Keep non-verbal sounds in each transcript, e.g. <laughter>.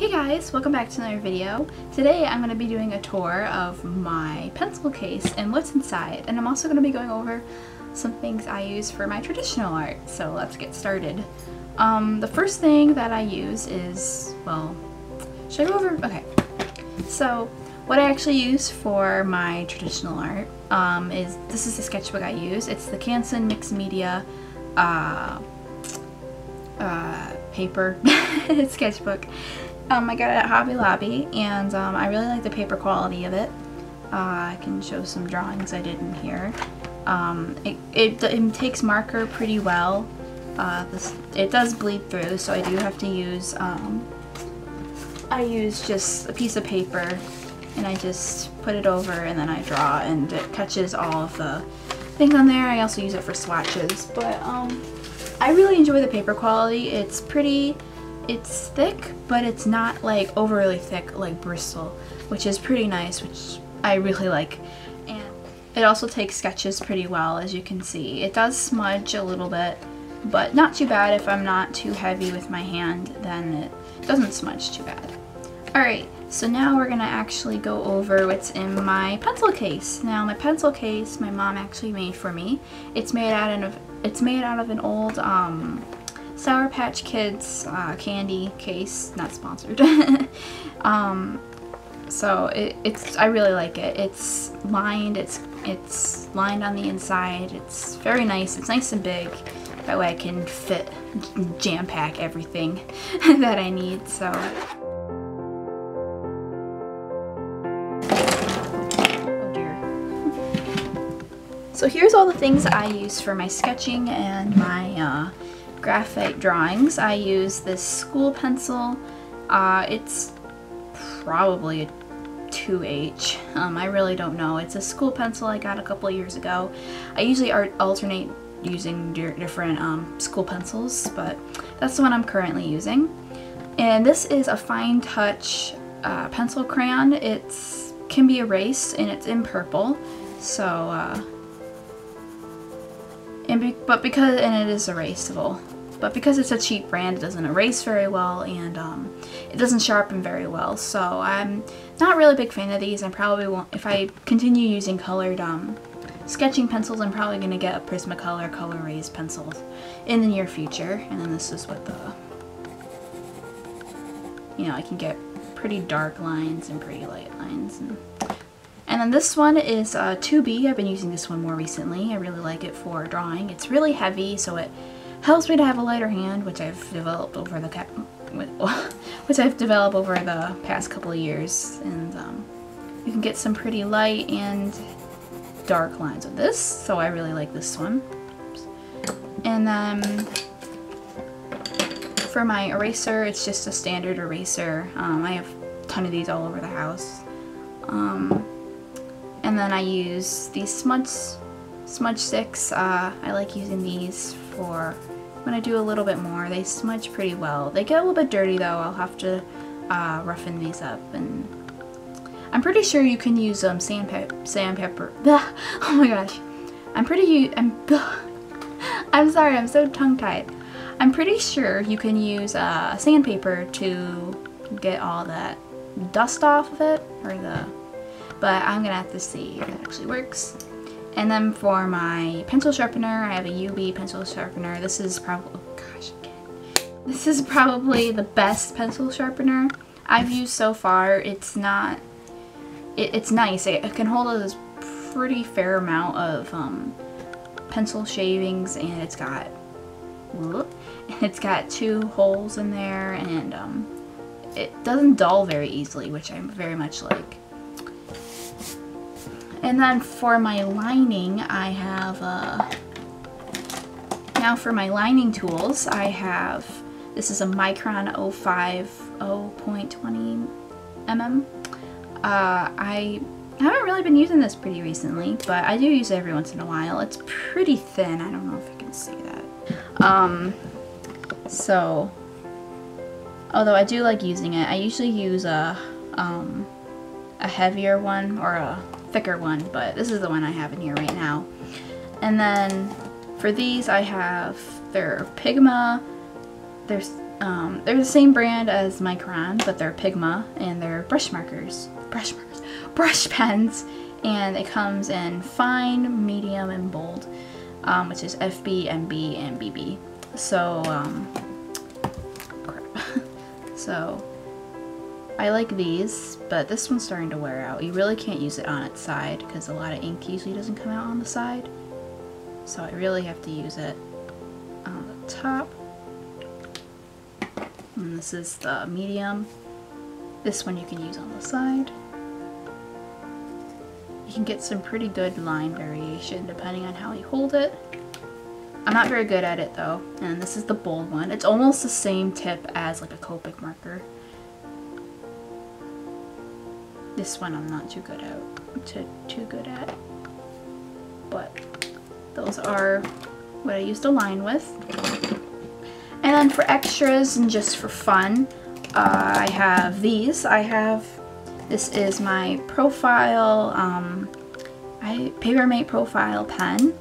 Hey guys, welcome back to another video. Today I'm going to be doing a tour of my pencil case and what's inside and I'm also going to be going over some things I use for my traditional art. So let's get started. Um, the first thing that I use is, well, should I go over? Okay. So what I actually use for my traditional art um, is, this is the sketchbook I use. It's the Canson Mixed Media uh, uh, paper <laughs> sketchbook. Um, I got it at Hobby Lobby and um, I really like the paper quality of it. Uh, I can show some drawings I did in here. Um, it, it, it, takes marker pretty well. Uh, this, it does bleed through so I do have to use, um, I use just a piece of paper and I just put it over and then I draw and it catches all of the things on there. I also use it for swatches but um, I really enjoy the paper quality. It's pretty it's thick, but it's not like overly thick like Bristol, which is pretty nice, which I really like. And it also takes sketches pretty well, as you can see. It does smudge a little bit, but not too bad if I'm not too heavy with my hand, then it doesn't smudge too bad. Alright, so now we're gonna actually go over what's in my pencil case. Now my pencil case, my mom actually made for me. It's made out of it's made out of an old um, Sour Patch Kids uh, candy case, not sponsored. <laughs> um, so it, it's I really like it. It's lined. It's it's lined on the inside. It's very nice. It's nice and big. That way I can fit, jam pack everything <laughs> that I need. So. Oh dear. So here's all the things I use for my sketching and my uh, graphite drawings. I use this school pencil. Uh, it's probably a 2H. Um, I really don't know. It's a school pencil I got a couple years ago. I usually alternate using different um, school pencils, but that's the one I'm currently using. And this is a fine touch uh, pencil crayon. It can be erased and it's in purple. So, uh, and be but because, and it is erasable. But because it's a cheap brand, it doesn't erase very well and um, it doesn't sharpen very well. So I'm not really a big fan of these. I probably won't, if I continue using colored um, sketching pencils, I'm probably going to get a Prismacolor Col-Erase pencil in the near future. And then this is what the, you know, I can get pretty dark lines and pretty light lines. And, and then this one is uh, 2B. I've been using this one more recently. I really like it for drawing. It's really heavy, so it helps me to have a lighter hand, which I've developed over the <laughs> which I've developed over the past couple of years, and um, you can get some pretty light and dark lines with this. So I really like this one. And then for my eraser, it's just a standard eraser. Um, I have a ton of these all over the house. Um, and then I use these smudge smudge sticks. Uh, I like using these for when I do a little bit more. They smudge pretty well. They get a little bit dirty though. I'll have to uh, roughen these up and I'm pretty sure you can use um, sandpa sandpaper. <laughs> Oh my gosh. I'm pretty, I'm, <laughs> I'm sorry, I'm so tongue-tied. I'm pretty sure you can use uh, sandpaper to get all that dust off of it, or the, but I'm gonna have to see if it actually works. And then for my pencil sharpener, I have a Yoobi pencil sharpener. This is probably, oh gosh, again. This is probably the best pencil sharpener I've used so far. It's not, it, it's nice. It, it, can hold a pretty fair amount of um, pencil shavings and it's got, it's got two holes in there and um, it doesn't dull very easily, which I very much like. And then for my lining, I have, uh, now for my lining tools, I have, this is a Micron 050.20 mm. Uh, I haven't really been using this pretty recently, but I do use it every once in a while. It's pretty thin. I don't know if you can see that. Um, so, although I do like using it, I usually use a, um, a heavier one or a thicker one, but this is the one I have in here right now. And then for these I have their Pigma there's um, they're the same brand as Micron, but they're Pigma and they're brush markers, brush markers, <laughs> brush pens, and it comes in fine, medium, and bold, um, which is FB, MB, and BB. So, um, <laughs> so I like these, but this one's starting to wear out. You really can't use it on its side because a lot of ink usually doesn't come out on the side. So I really have to use it on the top. And this is the medium. This one you can use on the side. You can get some pretty good line variation depending on how you hold it. I'm not very good at it though, and this is the bold one. It's almost the same tip as like a Copic marker. This one I'm not too good at. Too, too good at. But those are what I used to line with. And then for extras and just for fun, uh, I have these. I have, this is my profile, um, I Papermate profile pen.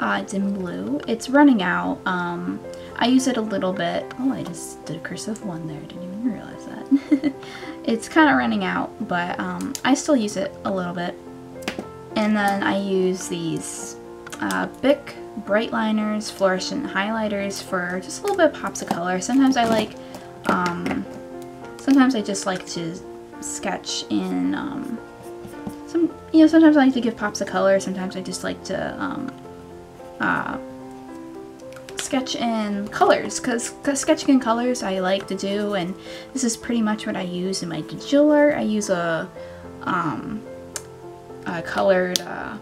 Uh, it's in blue. It's running out. Um, I use it a little bit. Oh, I just did a cursive one there. Didn't even realize that. <laughs> It's kind of running out, but um, I still use it a little bit. And then I use these uh, Bic Briteliners, fluorescent highlighters for just a little bit of pops of color. Sometimes I like, um, sometimes I just like to sketch in, um, some, you know, sometimes I like to give pops of color, sometimes I just like to, um, uh, sketch in colors because sketching in colors I like to do and this is pretty much what I use in my digital art. I use a, um, a colored, uh,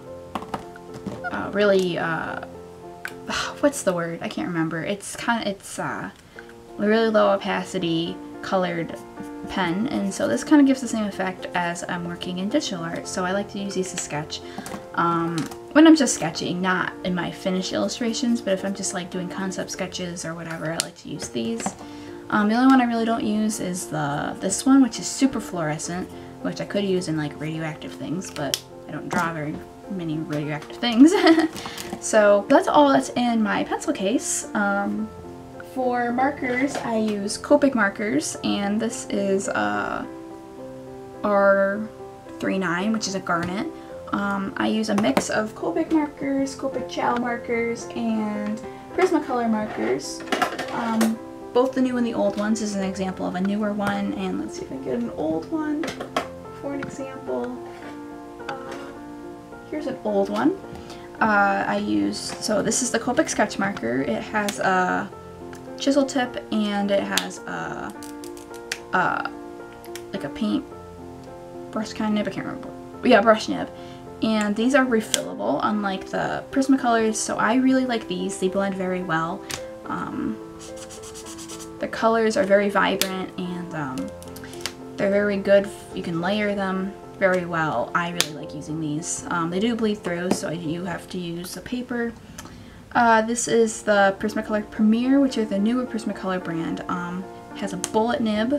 really, uh, <sighs> what's the word? I can't remember. It's kind of, it's uh, a really low opacity colored pen and so this kind of gives the same effect as I'm working in digital art so I like to use these to sketch. Um, when I'm just sketching not in my finished illustrations but if I'm just like doing concept sketches or whatever I like to use these. Um, the only one I really don't use is the this one which is super fluorescent which I could use in like radioactive things but I don't draw very many radioactive things. <laughs> So that's all that's in my pencil case. Um, for markers, I use Copic markers, and this is uh, R39, which is a garnet. Um, I use a mix of Copic markers, Copic Ciao markers, and Prismacolor markers. Um, both the new and the old ones is an example of a newer one, and let's see if I get an old one for an example. Uh, here's an old one. Uh, I use, so this is the Copic sketch marker. It has a chisel tip and it has a, a like a paint brush kind of nib, I can't remember. Yeah, brush nib. And these are refillable, unlike the Prismacolors, so I really like these. They blend very well. Um, the colors are very vibrant and um, they're very good. You can layer them very well. I really like using these. Um, they do bleed through, so you have to use a paper uh, this is the Prismacolor Premier, which is the newer Prismacolor brand. Um, has a bullet nib,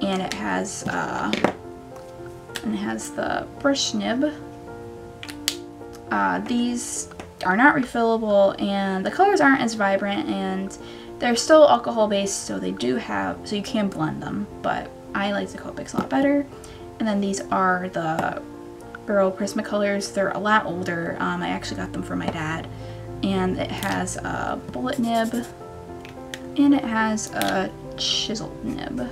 and it has uh, and it has the brush nib. Uh, these are not refillable, and the colors aren't as vibrant, and they're still alcohol based, so they do have so you can blend them. But I like the Copics a lot better. And then these are the Burrow Prismacolors. They're a lot older. Um, I actually got them from my dad. And it has a bullet nib and it has a chiseled nib.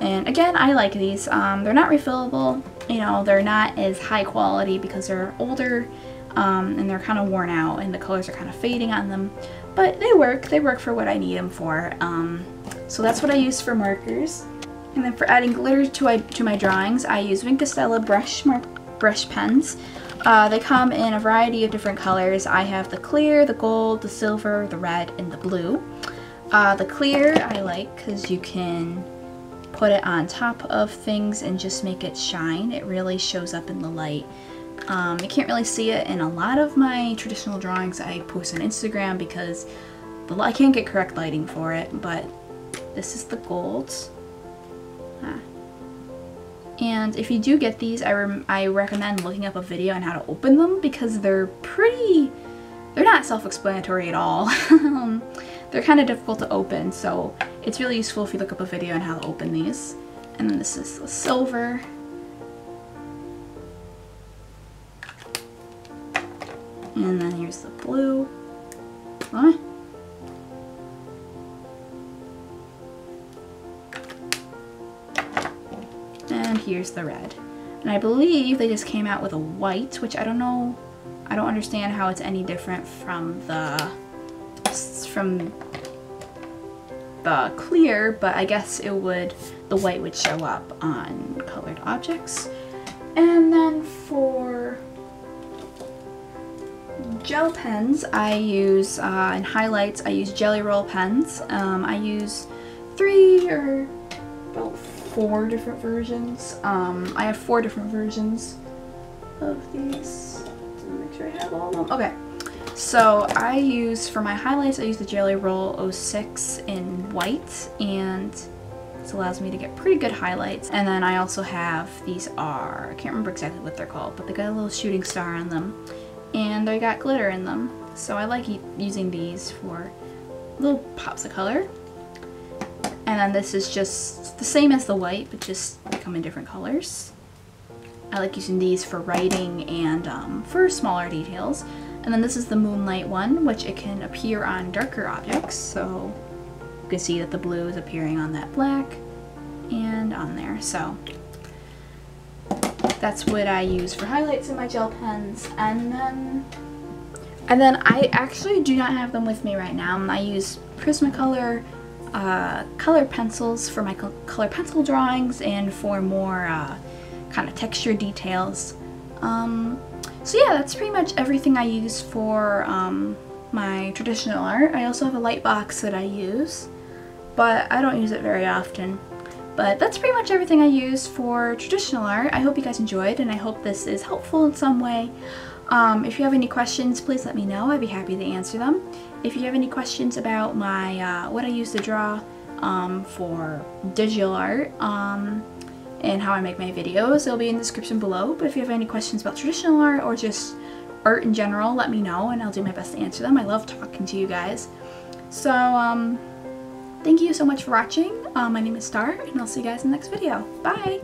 And again, I like these. Um, they're not refillable. You know, they're not as high quality because they're older um, and they're kind of worn out and the colors are kind of fading on them. But they work. They work for what I need them for. Um, so that's what I use for markers. And then for adding glitter to my, to my drawings, I use Wink of Stella brush, brush pens. Uh, they come in a variety of different colors. I have the clear, the gold, the silver, the red, and the blue. Uh, the clear I like because you can put it on top of things and just make it shine. It really shows up in the light. Um, you can't really see it in a lot of my traditional drawings I post on Instagram because the, I can't get correct lighting for it, but this is the gold. And if you do get these, I, I recommend looking up a video on how to open them because they're pretty, they're not self-explanatory at all. Um, <laughs> they're kind of difficult to open, so it's really useful if you look up a video on how to open these. And then this is the silver. And then here's the blue. What? Here's the red. And I believe they just came out with a white, which I don't know, I don't understand how it's any different from the, from the clear, but I guess it would, the white would show up on colored objects. And then for gel pens, I use, uh, and highlights, I use Gelly Roll pens. Um, I use three or about four different versions. Um, I have four different versions of these. Make sure I have all of them. Okay. So I use, for my highlights, I use the Gelly Roll 06 in white and this allows me to get pretty good highlights. And then I also have, these are, I can't remember exactly what they're called, but they got a little shooting star on them and they got glitter in them. So I like using these for little pops of color. And this is just the same as the white, but just come in different colors. I like using these for writing and um, for smaller details. And then this is the Moonlight one, which it can appear on darker objects. So you can see that the blue is appearing on that black and on there. So that's what I use for highlights in my gel pens. And then, and then I actually do not have them with me right now. I use Prismacolor uh, color pencils for my color pencil drawings and for more uh, kind of texture details. Um, so yeah, that's pretty much everything I use for um, my traditional art. I also have a light box that I use, but I don't use it very often. But that's pretty much everything I use for traditional art. I hope you guys enjoyed and I hope this is helpful in some way. Um, if you have any questions, please let me know. I'd be happy to answer them. If you have any questions about my uh, what I use to draw um, for digital art um, and how I make my videos, it'll be in the description below. But if you have any questions about traditional art or just art in general, let me know and I'll do my best to answer them. I love talking to you guys. So, um, thank you so much for watching. Uh, my name is Star and I'll see you guys in the next video. Bye!